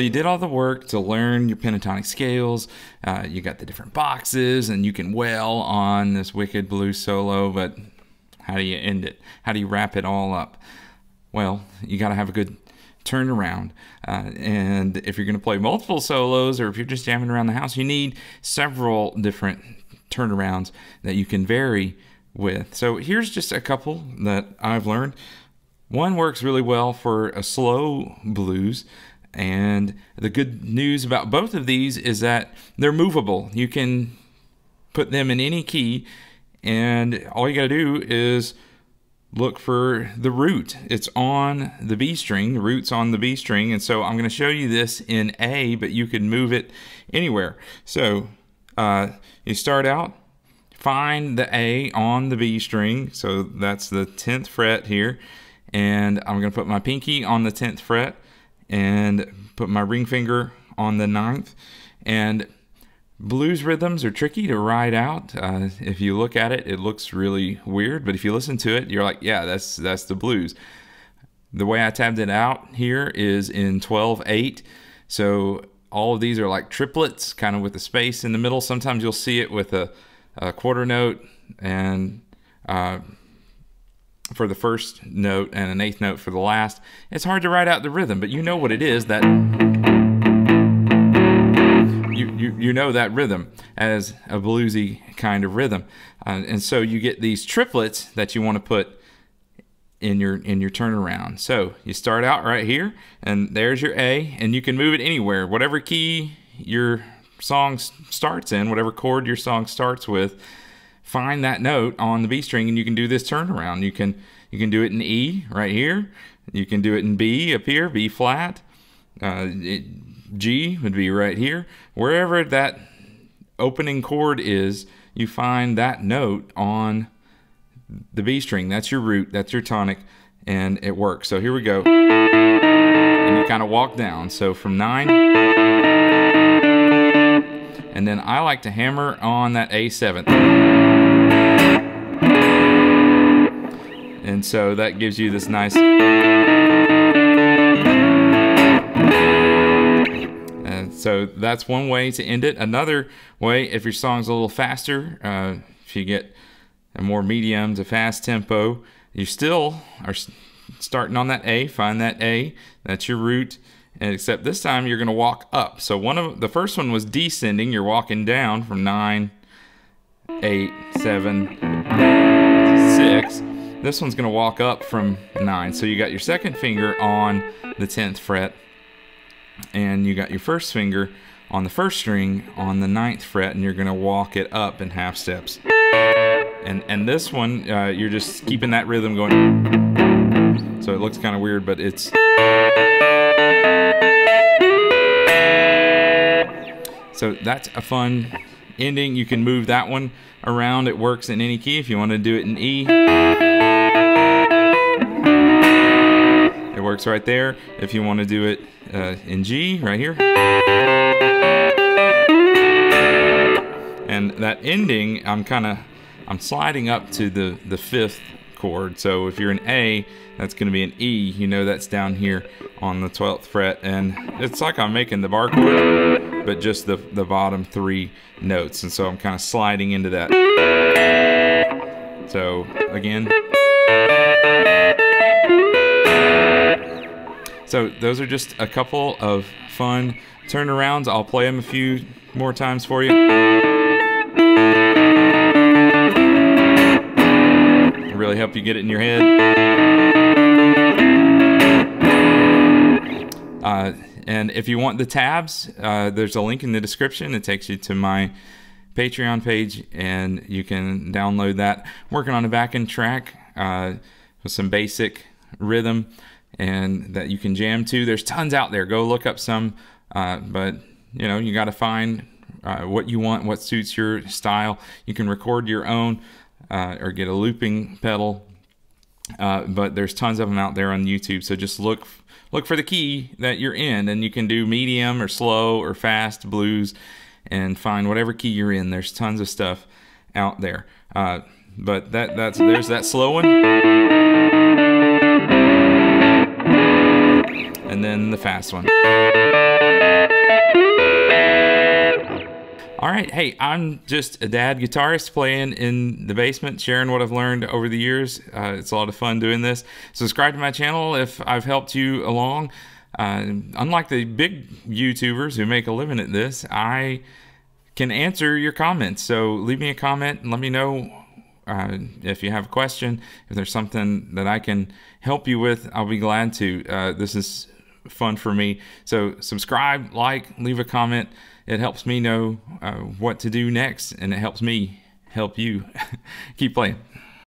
So you did all the work to learn your pentatonic scales. Uh, you got the different boxes, and you can wail on this wicked blues solo. But how do you end it? How do you wrap it all up? Well, you got to have a good turnaround. Uh, and if you're going to play multiple solos, or if you're just jamming around the house, you need several different turnarounds that you can vary with. So here's just a couple that I've learned. One works really well for a slow blues. And the good news about both of these is that they're movable. You can put them in any key, and all you got to do is look for the root. It's on the B string, the root's on the B string, and so I'm going to show you this in A, but you can move it anywhere. So uh, you start out, find the A on the B string, so that's the 10th fret here, and I'm going to put my pinky on the 10th fret and put my ring finger on the ninth. and Blues rhythms are tricky to ride out. Uh, if you look at it, it looks really weird, but if you listen to it, you're like, yeah, that's that's the blues. The way I tabbed it out here is in 12-8. So all of these are like triplets, kind of with the space in the middle. Sometimes you'll see it with a, a quarter note and uh, for the first note and an eighth note for the last. It's hard to write out the rhythm, but you know what it is that you, you know that rhythm as a bluesy kind of rhythm. Uh, and so you get these triplets that you want to put in your in your turnaround. So you start out right here and there's your A and you can move it anywhere. Whatever key your song starts in, whatever chord your song starts with, find that note on the B string and you can do this turnaround. You can you can do it in E right here. You can do it in B up here, B flat. Uh, it, G would be right here. Wherever that opening chord is, you find that note on the B string. That's your root, that's your tonic, and it works. So here we go. And you kind of walk down. So from nine, and then I like to hammer on that A7th. And so that gives you this nice And So that's one way to end it. Another way, if your song's a little faster, uh, if you get a more medium to fast tempo, you still are starting on that A. Find that A. That's your root. And except this time you're going to walk up. So one of the first one was descending. You're walking down from nine, eight, seven, six. This one's going to walk up from nine. So you got your second finger on the 10th fret and you got your first finger on the first string on the ninth fret and you're going to walk it up in half steps and and this one uh, you're just keeping that rhythm going so it looks kind of weird but it's so that's a fun ending you can move that one around it works in any key if you want to do it in E it works right there if you want to do it uh, in G right here. And that ending, I'm kind of, I'm sliding up to the, the fifth chord. So if you're an A, that's going to be an E. You know that's down here on the 12th fret. And it's like I'm making the bar chord, but just the, the bottom three notes. And so I'm kind of sliding into that. So again. So those are just a couple of fun turnarounds. I'll play them a few more times for you. Really help you get it in your head. Uh, and if you want the tabs, uh, there's a link in the description. It takes you to my Patreon page, and you can download that. Working on a backing track uh, with some basic rhythm and that you can jam to. There's tons out there. Go look up some, uh, but you know you got to find uh, what you want, what suits your style. You can record your own uh, or get a looping pedal, uh, but there's tons of them out there on YouTube. So just look look for the key that you're in, and you can do medium or slow or fast blues, and find whatever key you're in. There's tons of stuff out there. Uh, but that that's there's that slow one. and then the fast one. All right. Hey, I'm just a dad guitarist playing in the basement, sharing what I've learned over the years. Uh, it's a lot of fun doing this. Subscribe to my channel if I've helped you along. Uh, unlike the big YouTubers who make a living at this, I can answer your comments. So leave me a comment and let me know uh, if you have a question, if there's something that I can help you with, I'll be glad to. Uh, this is fun for me. So subscribe, like, leave a comment. It helps me know uh, what to do next, and it helps me help you keep playing.